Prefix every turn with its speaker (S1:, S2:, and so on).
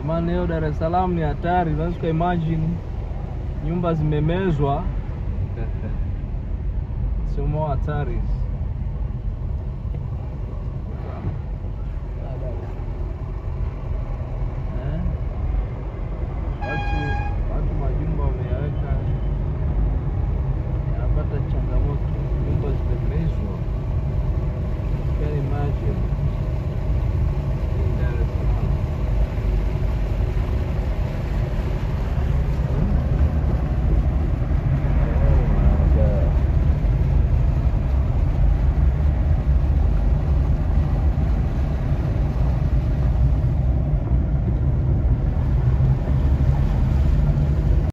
S1: Jamani, leo Dar es Salaam ni hatari, unaweza uka imagine nyumba zimemezwa, sio more hatari.